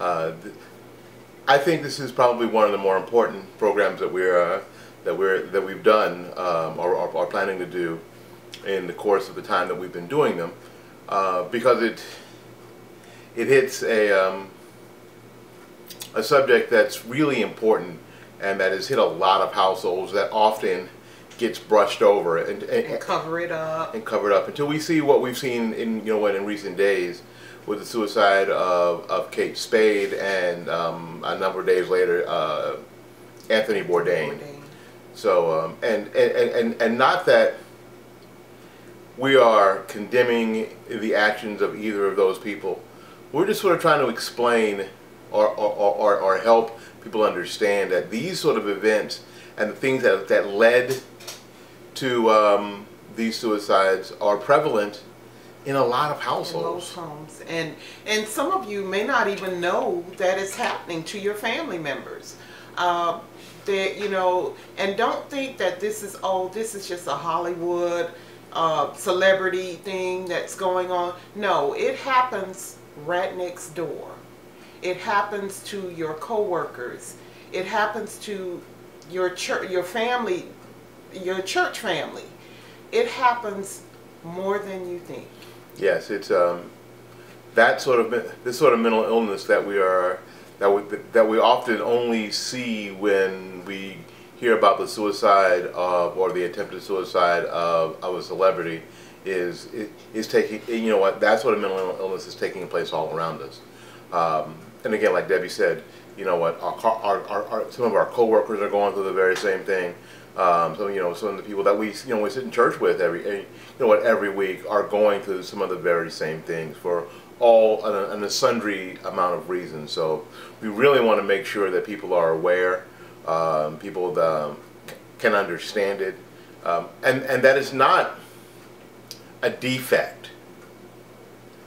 uh, I think this is probably one of the more important programs that we're uh, that we're that we've done um, or, or, are planning to do in the course of the time that we've been doing them, uh, because it it hits a um, a subject that's really important and that has hit a lot of households that often gets brushed over and, and, and cover it up. and cover it up until we see what we've seen in you know what in recent days with the suicide of, of Kate Spade and um, a number of days later uh, Anthony Bourdain. Bourdain. So um, and, and and and not that we are condemning the actions of either of those people. We're just sort of trying to explain or, or, or, or help people understand that these sort of events and the things that, that led to um, these suicides are prevalent in a lot of households. homes. And, and some of you may not even know that it's happening to your family members. Uh, that, you know, and don't think that this is, oh, this is just a Hollywood uh, celebrity thing that's going on. No, it happens right next door. It happens to your coworkers. It happens to your church, your family, your church family. It happens more than you think. Yes, it's um, that sort of this sort of mental illness that we are that we that we often only see when we hear about the suicide of or the attempted suicide of, of a celebrity is is taking you know what that sort of mental illness is taking place all around us. Um, and again, like Debbie said, you know what our, our, our, our some of our coworkers are going through the very same thing. Um, so you know, some of the people that we you know we sit in church with every you know what every week are going through some of the very same things for all an, an sundry amount of reasons. So we really want to make sure that people are aware, um, people that, um, can understand it, um, and and that is not a defect.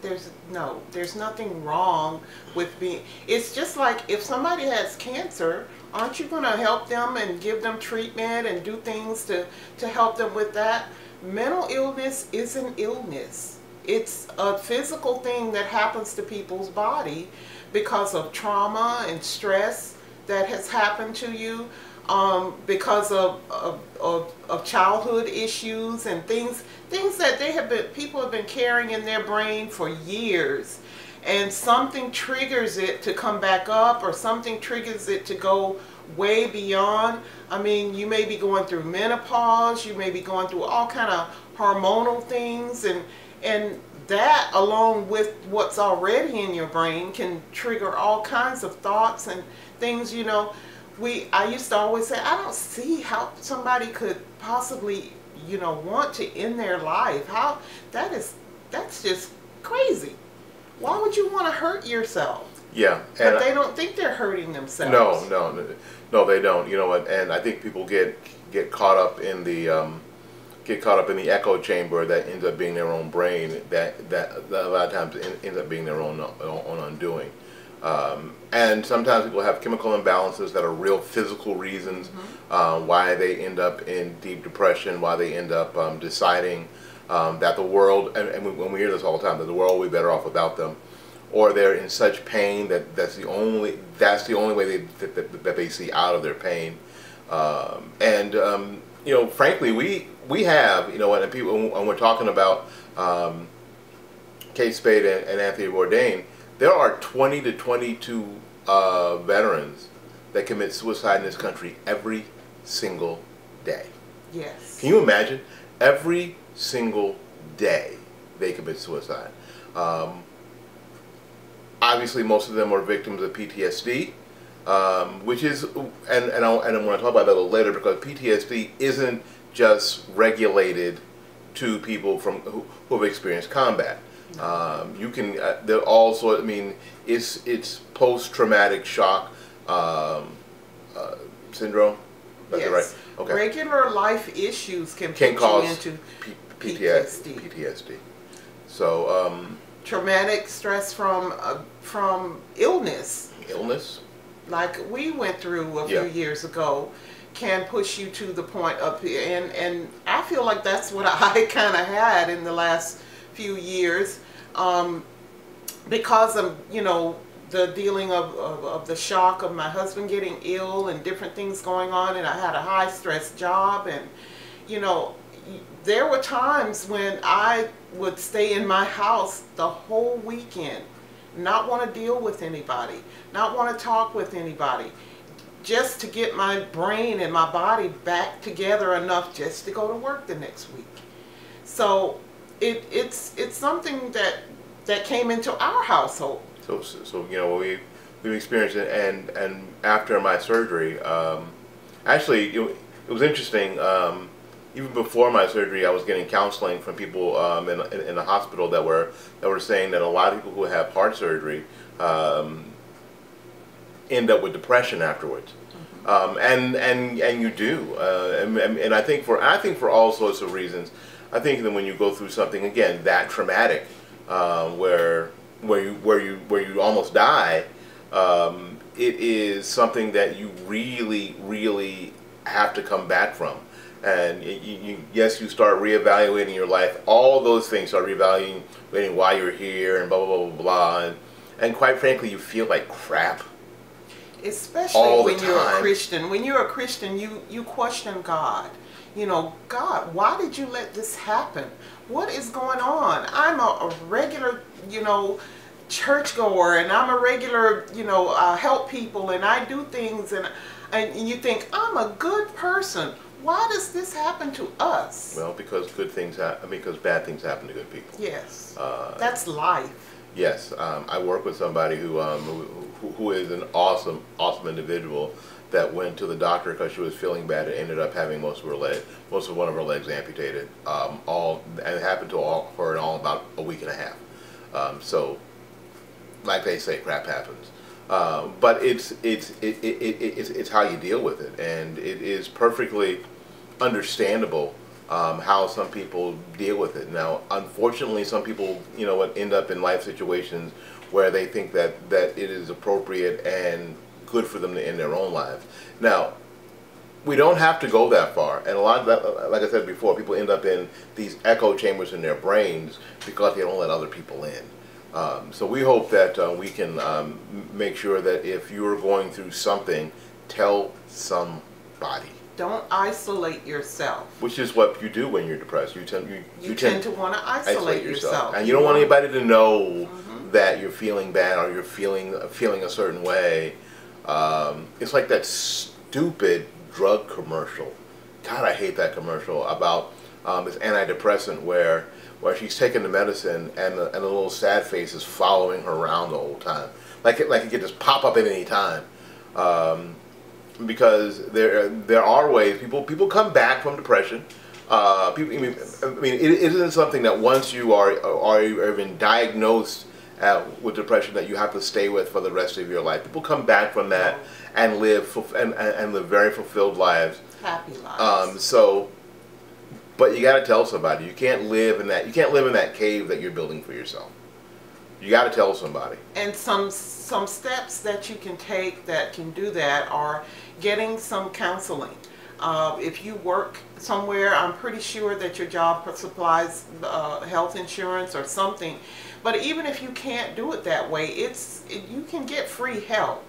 There's no, there's nothing wrong with being. It's just like if somebody has cancer aren't you going to help them and give them treatment and do things to, to help them with that? Mental illness is an illness. It's a physical thing that happens to people's body because of trauma and stress that has happened to you, um, because of, of, of, of, childhood issues and things, things that they have been, people have been carrying in their brain for years and something triggers it to come back up or something triggers it to go way beyond. I mean, you may be going through menopause, you may be going through all kind of hormonal things and and that along with what's already in your brain can trigger all kinds of thoughts and things, you know. We I used to always say I don't see how somebody could possibly, you know, want to end their life. How that is that's just crazy. You want to hurt yourself? Yeah, but they don't think they're hurting themselves. No, no, no, they don't. You know what? And I think people get get caught up in the um, get caught up in the echo chamber that ends up being their own brain. That that, that a lot of times ends up being their own own undoing. Um, and sometimes people have chemical imbalances that are real physical reasons mm -hmm. uh, why they end up in deep depression, why they end up um, deciding um, that the world, and, and, when we hear this all the time, that the world will be better off without them, or they're in such pain that that's the only that's the only way they that, that, that they see out of their pain, um, and um, you know, frankly, we we have you know, and people when we're talking about um, Kate Spade and, and, Anthony Bourdain, there are 20 to 22 uh, veterans that commit suicide in this country every single day. Yes. Can you imagine? Every single day they commit suicide. Um, obviously, most of them are victims of PTSD, um, which is, and, and, I, and I'm going to talk about that a little later because PTSD isn't just regulated to people from who, who have experienced combat. Um, you can, uh, they're also, I mean, it's, it's post-traumatic shock um, uh, syndrome. That's yes. right. Okay. Regular life issues can, can cause into P PTSD. PTSD. So. Um, Traumatic stress from uh, from illness. Illness. Like we went through a few years ago, can push you to the point up here, and and I feel like that's what I kind of had in the last few years, um, because of you know the dealing of, of, of the shock of my husband getting ill and different things going on, and I had a high stress job, and you know, there were times when I would stay in my house the whole weekend, not want to deal with anybody, not want to talk with anybody, just to get my brain and my body back together enough just to go to work the next week. So it, it's it's something that that came into our household. So, so, so you know, we we've experienced it, and and after my surgery, um, actually, it, it was interesting. Um, even before my surgery, I was getting counseling from people um, in, in, in, the hospital that were that were saying that a lot of people who have heart surgery um, end up with depression afterwards. Mm-hmm. Um, and and and you do, uh, and, and I think for I think for all sorts of reasons. I think that when you go through something again that traumatic, uh, where where you where you where you almost die, um, it is something that you really really have to come back from. And you, you, yes, you start reevaluating your life. All those things start reevaluating why you're here and blah blah blah blah blah. And, and quite frankly, you feel like crap. Especially when you're a Christian. When you're a Christian, you you question God you know, God, why did you let this happen? What is going on? I'm a, a regular, you know, churchgoer and I'm a regular, you know, uh, help people and I do things and, and you think, I'm a good person. Why does this happen to us? Well, because good things happen, because bad things happen to good people. Yes. Uh, That's life. Yes. Um, I work with somebody who, um, who, who is an awesome, awesome individual that went to the doctor because she was feeling bad and ended up having most of her leg, most of one of her legs amputated. Um, all and it happened to all her in all about a week and a half. Um, so, like they say, crap happens. Uh, but it's it's it, it, it, it's it's how you deal with it, and it is perfectly understandable um, how some people deal with it. Now, unfortunately, some people you know end up in life situations where they think that that it is appropriate and good for them to end their own lives. Now, we don't have to go that far, and a lot of that, like I said before, people end up in these echo chambers in their brains because they don't let other people in. Um, so we hope that uh, we can um, make sure that if you're going through something, tell somebody. Don't isolate yourself. Which is what you do when you're depressed. You tend you, you, you tend, tend, to want to isolate, isolate yourself. yourself. and you don't want anybody to know mm -hmm. that you're feeling bad or you're feeling feeling a certain way. Um, it's like that stupid drug commercial. God, I hate that commercial about um, this antidepressant where where she's taking the medicine and the, and the little sad face is following her around the whole time. Like it, like it could just pop up at any time. Um, because there there are ways people people come back from depression. Uh, people, I mean, I mean it isn't something that once you are are even diagnosed uh, with depression that you have to stay with for the rest of your life. People come back from that and live and, and live very fulfilled lives. Happy lives. Um, so, but you got to tell somebody. You can't live in that. You can't live in that cave that you're building for yourself. You got to tell somebody. And some some steps that you can take that can do that are getting some counseling. Uh, if you work somewhere, I'm pretty sure that your job supplies uh, health insurance or something. But even if you can't do it that way, it's it, you can get free help.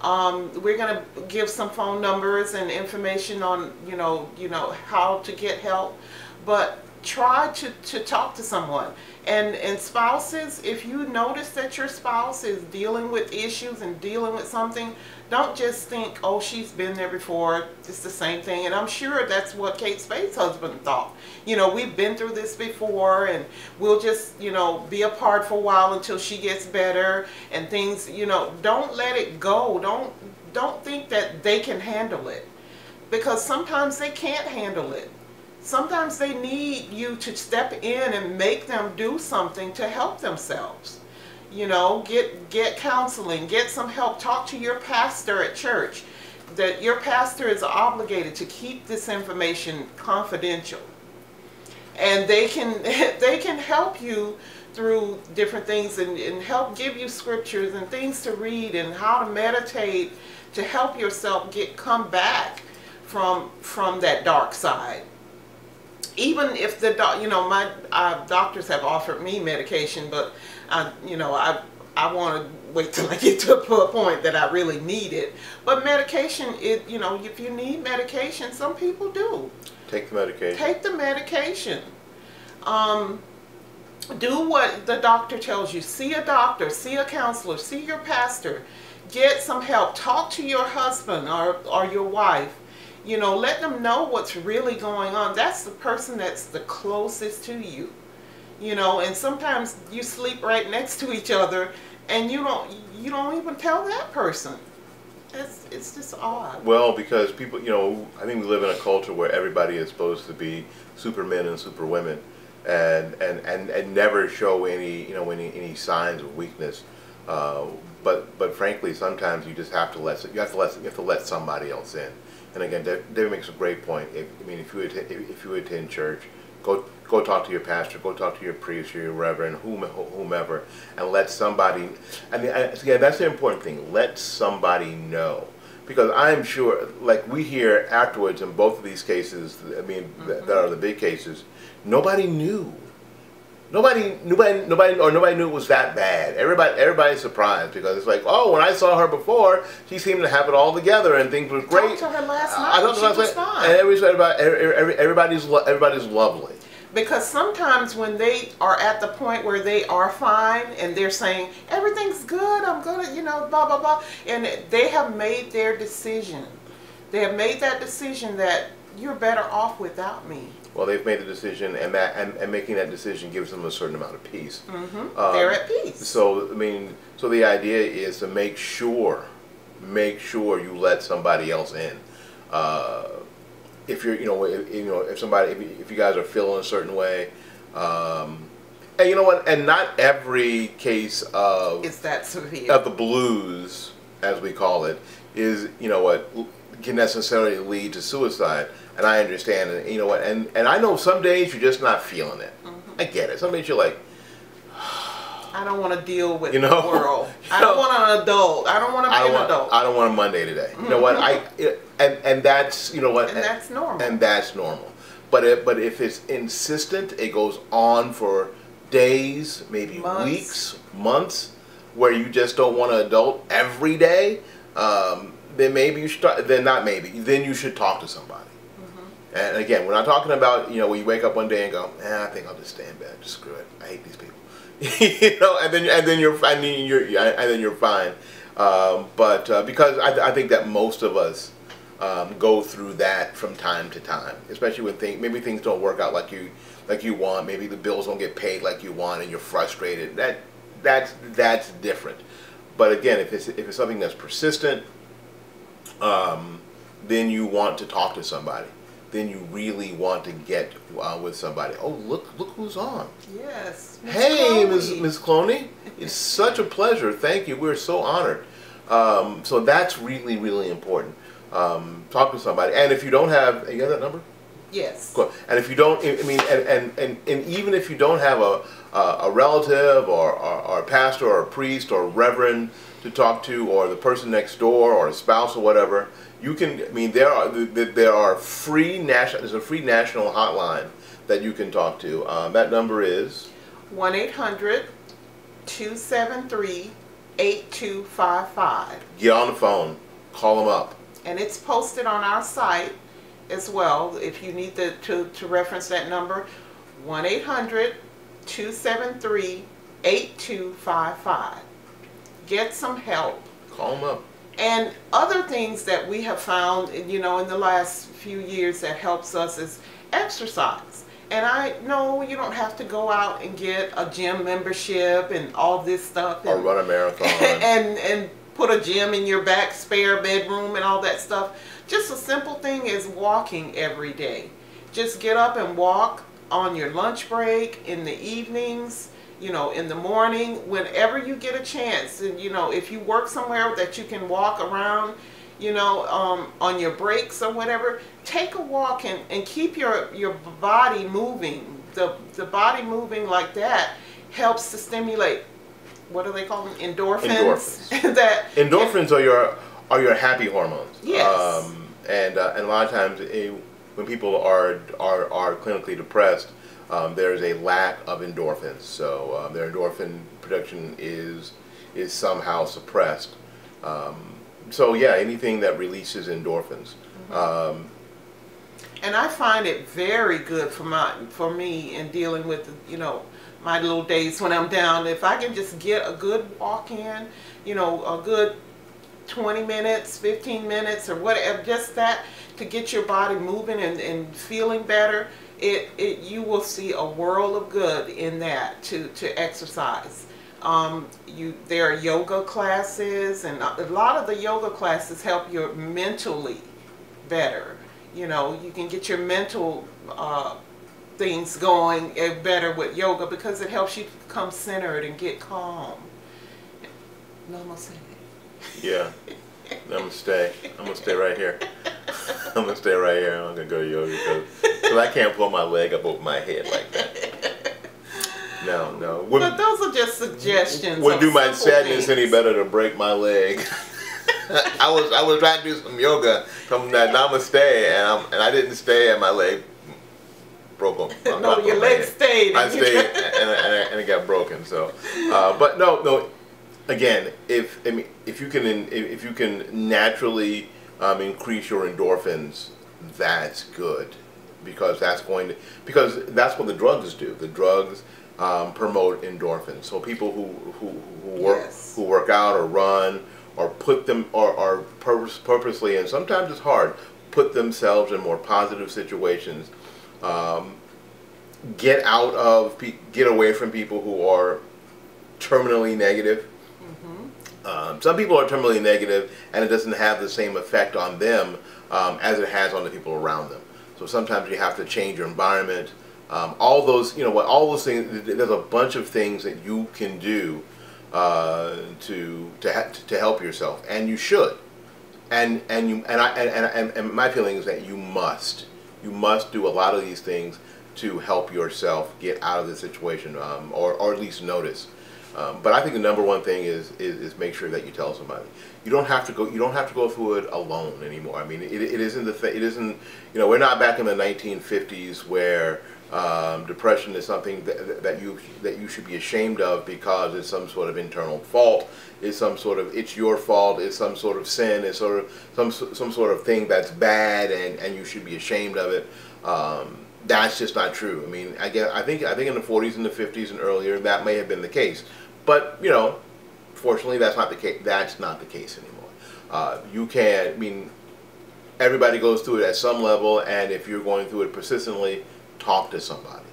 Um, we're going to give some phone numbers and information on you know you know how to get help, but try to, to talk to someone. And, and spouses, if you notice that your spouse is dealing with issues and dealing with something, don't just think, oh, she's been there before, it's the same thing. And I'm sure that's what Kate Spade's husband thought. You know, we've been through this before and we'll just, you know, be apart for a while until she gets better and things, you know, don't let it go. Don't, don't think that they can handle it because sometimes they can't handle it sometimes they need you to step in and make them do something to help themselves. You know, get get counseling, get some help, talk to your pastor at church. That your pastor is obligated to keep this information confidential. And they can they can help you through different things and, and help give you scriptures and things to read and how to meditate to help yourself get come back from from that dark side even if the doc, you know, my uh, doctors have offered me medication, but I, you know, I I want to wait till I get to a point that I really need it. But medication, it you know, if you need medication, some people do. Take the medication. Take the medication. Um, do what the doctor tells you. See a doctor, see a counselor, see your pastor. Get some help. Talk to your husband or, or your wife. You know, let them know what's really going on. That's the person that's the closest to you. You know, and sometimes you sleep right next to each other and you don't you don't even tell that person. It's it's just odd. Well, because people, you know, I think we live in a culture where everybody is supposed to be supermen and superwomen and, and, and, and never show any, you know, any, any signs of weakness. Uh, but, but frankly, sometimes you just have to let, you have to let, you have to let somebody else in. And again, David makes a great point. If, I mean, if you attend, if you attend church, go go talk to your pastor, go talk to your priest or your reverend, whomever, and let somebody. I mean, again, that's the important thing. Let somebody know, because I'm sure, like we hear afterwards in both of these cases. I mean, mm -hmm. that, that are the big cases. Nobody knew. Nobody, nobody, nobody, or nobody knew it was that bad. Everybody, everybody's surprised because it's like, oh, when I saw her before, she seemed to have it all together and things were great. Talked to her last night. I talked to her last night, and everybody's, everybody's, everybody's lovely. Because sometimes when they are at the point where they are fine and they're saying everything's good, I'm gonna, you know, blah blah blah, and they have made their decision. They have made that decision that you're better off without me. Well, they've made the decision, and that and, and making that decision gives them a certain amount of peace. Mm-hmm. Um, They're at peace. So I mean, so the idea is to make sure, make sure you let somebody else in. Uh, if you're, you know, if, you know, if somebody, if, if you guys are feeling a certain way, um, and you know what, and not every case of is that severe of the blues, as we call it, is you know what can necessarily lead to suicide and I understand, and you know what, and and I know some days you're just not feeling it. Mm-hmm. I get it. Some days you're like, I don't want to deal with you know, the world. I don't want an adult. I don't want to be an want, adult. I don't want a Monday today. You know what? I and and that's you know what, and, and that's normal. And that's normal. But it, but if it's insistent, it goes on for days, maybe months. weeks, months, where you just don't want an adult every day. Um, then maybe you should. Then not maybe. Then you should talk to somebody. And again, we're not talking about, you know, when you wake up one day and go, eh, I think I'll just stay in bed. Just screw it. I hate these people. you know, and then and then you're I mean you're and then you're fine. Um, but uh, because I, I think that most of us um, go through that from time to time, especially when things maybe things don't work out like you like you want. Maybe the bills don't get paid like you want, and you're frustrated. That that's that's different. But again, if it's if it's something that's persistent, um, then you want to talk to somebody then you really want to get uh, with somebody. Oh, look, look who's on. Yes. Ms. Hey, Ms. Ms. Cloney. It's such a pleasure. Thank you. We're so honored. Um, so that's really, really important. Um, talk to somebody. And if you don't have, you got that number? Yes. Cool. And if you don't, I mean, and, and, and, and even if you don't have a, a relative or, or, or a pastor or a priest or a reverend to talk to or the person next door or a spouse or whatever, you can. I mean, there are there are free national. There's a free national hotline that you can talk to. Um, that number is 1-800-273-8255. Get on the phone. Call them up. And it's posted on our site as well. If you need to, to, to reference that number, 1 800 273 8255. Get some help. Call them up. And other things that we have found, you know, in the last few years that helps us is exercise. And I know you don't have to go out and get a gym membership and all this stuff. And, or run a marathon. And, and put a gym in your back spare bedroom and all that stuff. Just a simple thing is walking every day. Just get up and walk on your lunch break, in the evenings, you know, in the morning, whenever you get a chance. And, you know, if you work somewhere that you can walk around, you know, um, on your breaks or whatever, take a walk and, and keep your, your body moving. The, the body moving like that helps to stimulate, what do they call them, endorphins? Endorphins. that Endorphins are your, are your happy hormones. Yes. Um, and, uh, and a lot of times it, eh, when people are, are, are clinically depressed, um, there's a lack of endorphins. So um, their endorphin production is is somehow suppressed. Um, so yeah, anything that releases endorphins. Um, and I find it very good for my for me in dealing with you know my little days when I'm down. If I can just get a good walk in, you know, a good 20 minutes, 15 minutes, or whatever, just that to get your body moving and, and feeling better, it, it you will see a world of good in that to, to exercise. Um, you there are yoga classes and a lot of the yoga classes help you mentally better. You know, you can get your mental uh, things going better with yoga because it helps you become centered and get calm. Namaste. Yeah. Namaste. I'm gonna stay right here. I'm gonna stay right here. I'm gonna go to yoga because I can't pull my leg up over my head like that. No, no. Would, but those are just suggestions. Would do my sadness things. any better to break my leg. I was I was trying to do some yoga from that namaste, and I'm, and I didn't stay, and my leg broke. no, your leg stayed. I stayed, and, and, and, it got broken. So, uh, but no, no. Again, if I mean, if you can, if you can naturally um, increase your endorphins, that's good, because that's going to because that's what the drugs do. The drugs um, promote endorphins. So people who who, who work yes. who work out or run or put them or, or purpose, purposely and sometimes it's hard put themselves in more positive situations um, get out of get away from people who are terminally negative. Mm-hmm. um, some people are terminally negative and it doesn't have the same effect on them um, as it has on the people around them. So sometimes you have to change your environment. Um, all those you know what all those things there's a bunch of things that you can do uh, to to to help yourself, and you should. And and you and I and, and, and my feeling is that you must you must do a lot of these things to help yourself get out of the situation, um, or or at least notice. Um, but I think the number one thing is, is, is make sure that you tell somebody. You don't have to go. You don't have to go through it alone anymore. I mean, it, it isn't the. Th- it isn't. You know, we're not back in the 1950s where um, depression is something that, that you that you should be ashamed of because it's some sort of internal fault. It's some sort of it's your fault. It's some sort of sin. It's sort of some some sort of thing that's bad and, and you should be ashamed of it. Um, that's just not true. I mean, I guess, I think I think in the 40s and the 50s and earlier that may have been the case, but you know, fortunately that's not the case. That's not the case anymore. Uh, you can. I mean, everybody goes through it at some level, and if you're going through it persistently talk to somebody.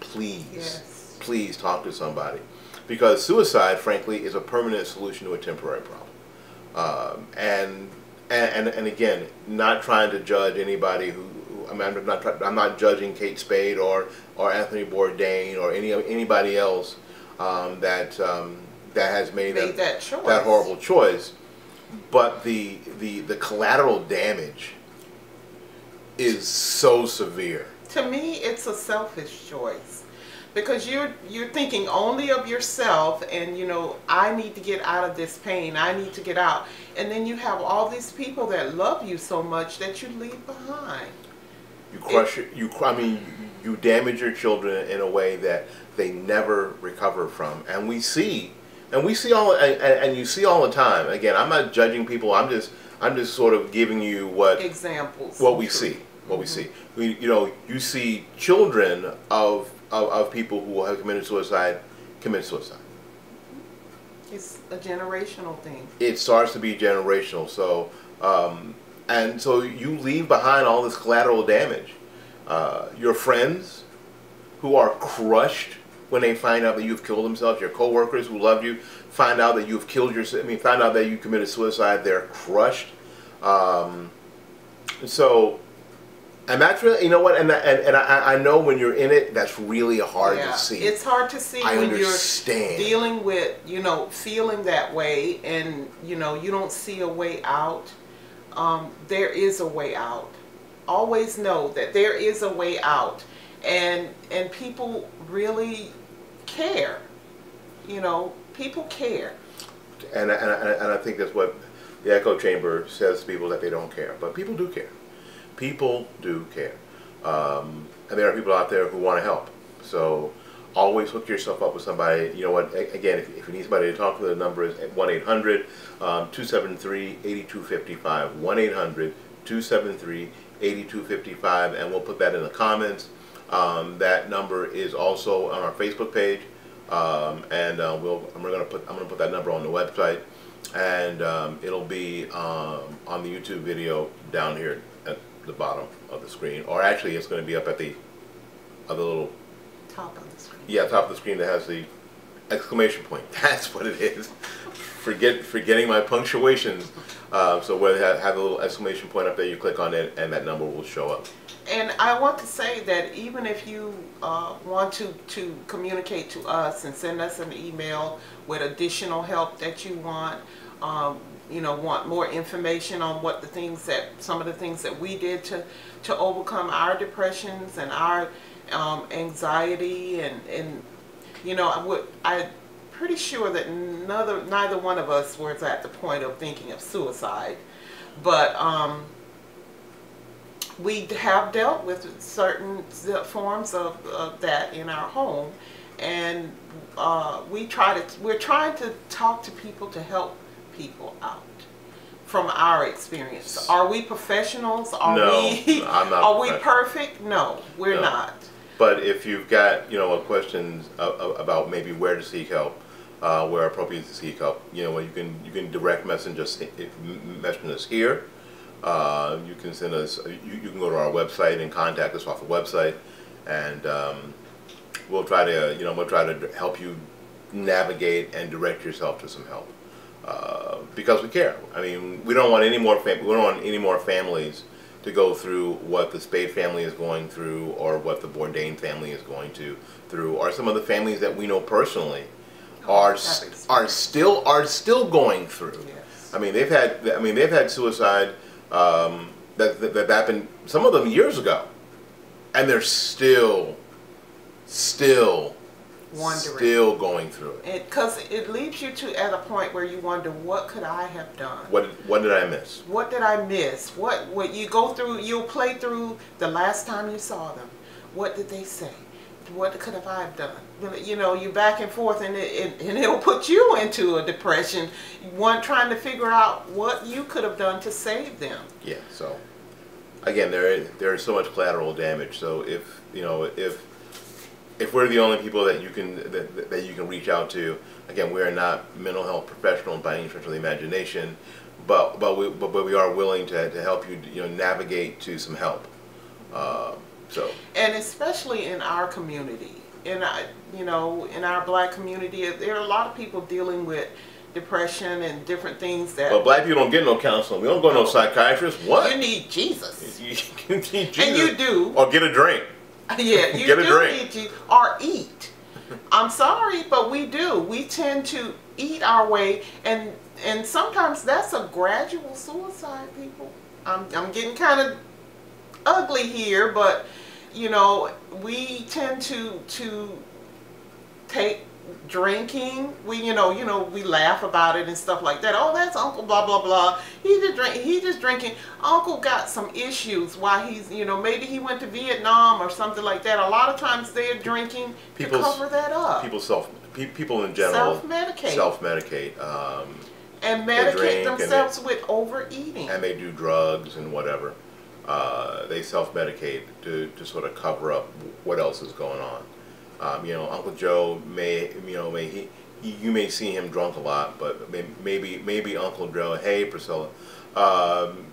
Please, yes. please talk to somebody. Because suicide, frankly, is a permanent solution to a temporary problem. Um, and, and, and again, not trying to judge anybody who, who I mean, I'm not, I'm not judging Kate Spade or, or Anthony Bourdain or any anybody else um, that um, that has made, made a, that, choice. that horrible choice. But the, the, the collateral damage is so severe to me, it's a selfish choice. Because you're you're thinking only of yourself and you know I need to get out of this pain I need to get out. And then you have all these people that love you so much that you leave behind. You crush it, you I mean you damage your children in a way that they never recover from. And we see and we see all and, and you see all the time. Again I'm not judging people I'm just I'm just sort of giving you what examples. what we see what we see. We, you know, you see children of, of, of people who have committed suicide commit suicide. It's a generational thing. It starts to be generational. So, um, and so you leave behind all this collateral damage. Uh, your friends who are crushed when they find out that you've killed themselves, your coworkers who love you find out that you've killed yourself, I mean, find out that you committed suicide, they're crushed. Um, so and that's really, you know what, and and, and I, I know when you're in it, that's really hard yeah. to see. It's hard to see I when understand. you're dealing with, you know, feeling that way, and you know, you don't see a way out. Um, there is a way out. Always know that there is a way out, and and people really care. You know, people care. And and and I think that's what the echo chamber says to people that they don't care, but people do care people do care. Um, and there are people out there who want to help. So always hook yourself up with somebody. You know what? Again, if, if you need somebody to talk to, the number is 1 800 273 8255. 1 800 273 8255. And we'll put that in the comments. Um, that number is also on our Facebook page. Um, and uh, we'll, we're gonna put, I'm going to put that number on the website. And um, it'll be um, on the YouTube video down here the bottom of the screen. Or actually, it's going to be up at the, other the little top of the screen. Yeah, top of the screen that has the exclamation point. That's what it is. Forget forgetting my punctuations. Uh, so where they have, have a little exclamation point up there, you click on it, and that number will show up. And I want to say that even if you uh, want to, to communicate to us and send us an email with additional help that you want, um, you know, want more information on what the things that, some of the things that we did to, to overcome our depressions and our um, anxiety and, and you know, I would, I'm pretty sure that neither, neither one of us was at the point of thinking of suicide. But um, we have dealt with certain forms of, of that in our home. And uh, we try to, we're trying to talk to people to help people out from our experience. Are we professionals? Are no, we I'm not are we perfect? No, we're no. not. But if you've got, you know, a questions about maybe where to seek help, uh, where appropriate to seek help, you know, you can you can direct message us, message us here. Uh, you can send us. You, you, can go to our website and contact us off the website, and um, we'll try to, you know, we'll try to help you navigate and direct yourself to some help uh, because we care. I mean, we don't want any more. we don't want any more families to go through what the Spade family is going through or what the Bourdain family is going to through or some of the families that we know personally are are still are still going through. Yes. I mean they've had I mean they've had suicide um, that, that that happened some of them years ago and they're still still wondering. Still going through it. Because it, it, leaves you to at a point where you wonder, what could I have done? What What did I miss? What did I miss? What What you go through? You'll play through the last time you saw them. What did they say? What could have I have done? You know, you back and forth, and it, it, and it'll put you into a depression. One trying to figure out what you could have done to save them. Yeah. So, again, there there is so much collateral damage. So if you know if if we're the only people that you can that, that you can reach out to, again, we are not mental health professionals by any stretch of the imagination, but but we but, but we are willing to, to help you you know navigate to some help. Uh, so and especially in our community, in our, you know in our black community, there are a lot of people dealing with depression and different things that. But black people don't get no counseling. We don't go to no psychiatrist. What? You need Jesus. you need Jesus. And you do. Or get a drink. Yeah, you Get do need to, or eat. I'm sorry, but we do. We tend to eat our way, and and sometimes that's a gradual suicide. People, I'm I'm getting kind of ugly here, but you know we tend to to take drinking. We you know you know we laugh about it and stuff like that. Oh that's uncle blah blah blah. He just drink he just drinking. Uncle got some issues why he's you know maybe he went to vietnam or something like that. A lot of times they're drinking People's, to cover that up. people self people in general self-medicate. self-medicate um, and medicate themselves they, with overeating. And they do drugs and whatever. Uh, they self-medicate to, to sort of cover up what else is going on um, you know, Uncle Joe may, you know, may he, he, you may see him drunk a lot, but maybe, maybe Uncle Joe, hey Priscilla, um,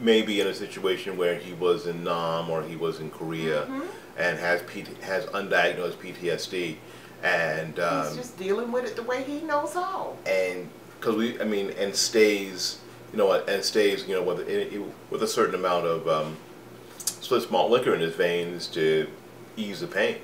maybe in a situation where he was in Nam or he was in Korea mm -hmm. and has P has undiagnosed PTSD, and um, he's just dealing with it the way he knows how. And because we, I mean, and stays, you know, and stays, you know, with with a certain amount of um, split malt liquor in his veins to ease the pain.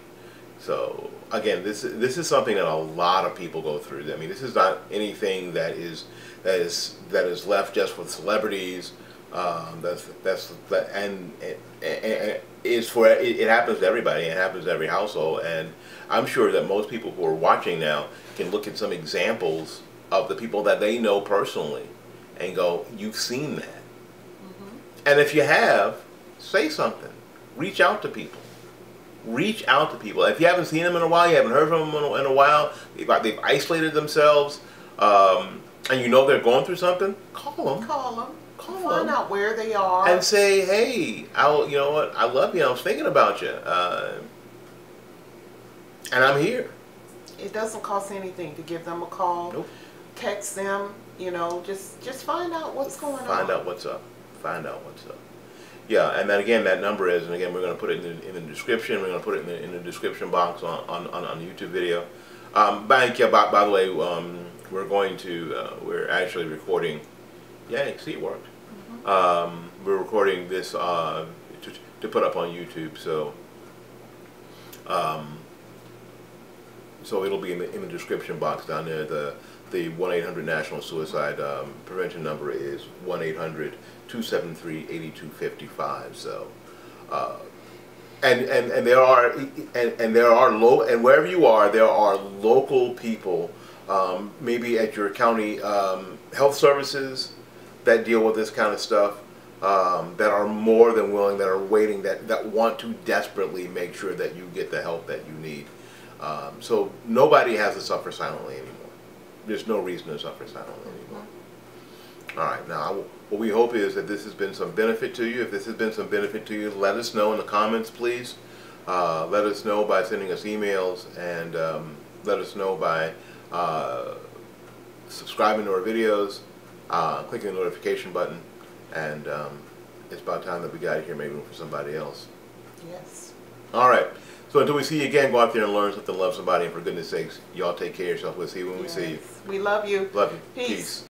So again, this this is something that a lot of people go through. I mean, this is not anything that is that is that is left just with celebrities. Um, that's that's that, and, and, and it's for it, it happens to everybody. It happens to every household, and I'm sure that most people who are watching now can look at some examples of the people that they know personally, and go, "You've seen that." Mm -hmm. And if you have, say something. Reach out to people reach out to people. If you haven't seen them in a while, you haven't heard from them in a, while, they've, they've isolated themselves, um, and you know they're going through something, call them Call them. Call Find 'em. out where they are. and say, hey, I'll, you know what, I love you. I was thinking about you, uh, and I'm here. it doesn't cost anything to give them a call. Nope. Text them. You know, just just find out what's going on. Find out what's up. Find out what's up. Yeah, and then again, that number is, and again, we're going to put it in the, in the description. We're going to put it in the, in the description box on, on, on, on the YouTube video. Um, by, yeah, by, by the way, um, we're going to, uh, we're actually recording, yeah, see, it worked. Um, we're recording this uh, to, to put up on YouTube, so um, so it'll be in the, in the description box down there. The the 1-800 National Suicide um, Prevention number is 1-800-273-8255. So, uh, and, and, and there are and, and there are low and wherever you are, there are local people, um, maybe at your county um, health services that deal with this kind of stuff. Um, that are more than willing, that are waiting, that, that want to desperately make sure that you get the help that you need. Um, so nobody has to suffer silently anymore. There's no reason to suffer silently anymore. All right, now what we hope is that this has been some benefit to you. If this has been some benefit to you, let us know in the comments, please. Uh, let us know by sending us emails and um, let us know by uh, subscribing to our videos, uh, clicking the notification button, and um, it's about time that we got here, make room for somebody else. Yes. All right. So until we see you again, go out there and learn something, love somebody, and for goodness sakes, y'all take care of yourself. We'll see you when we see you. We love you. Love you. Peace. Peace.